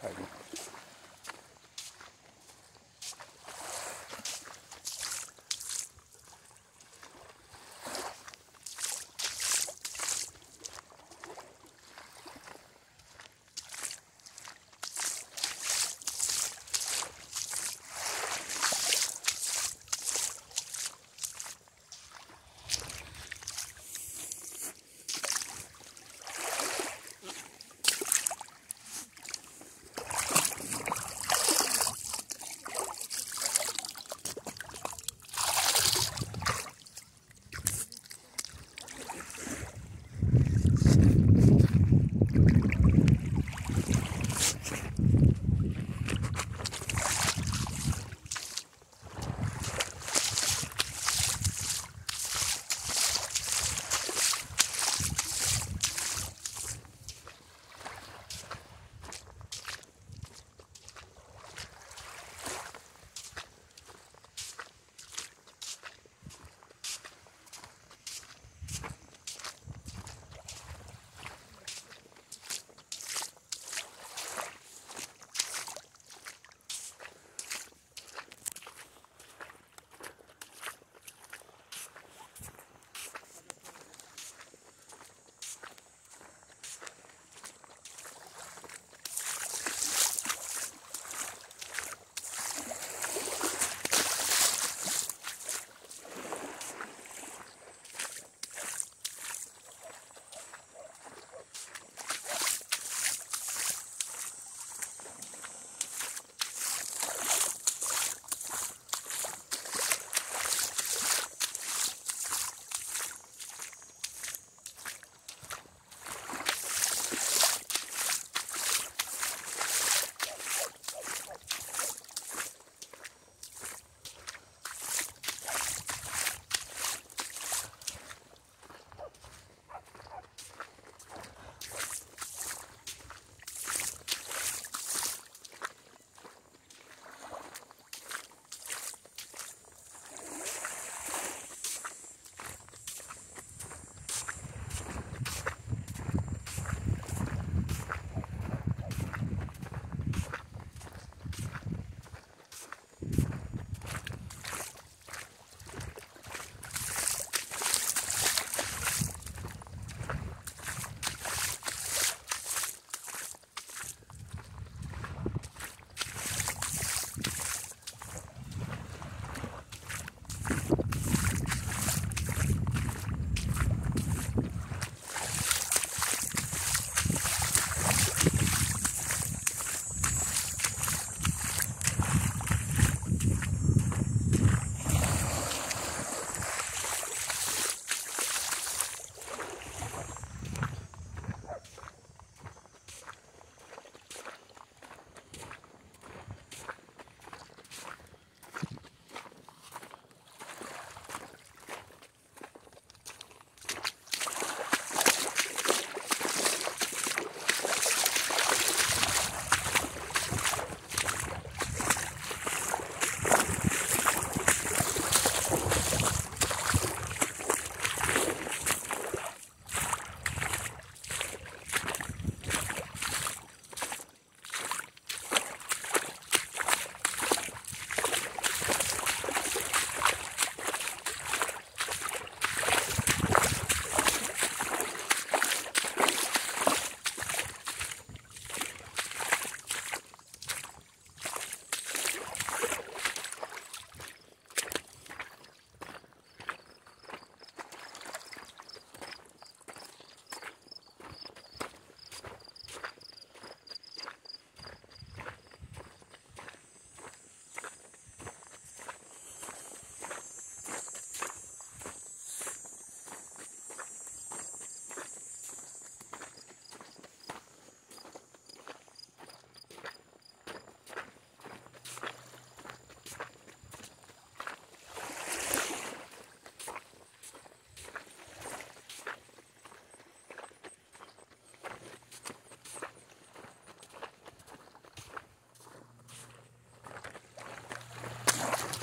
太厉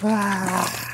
Ah.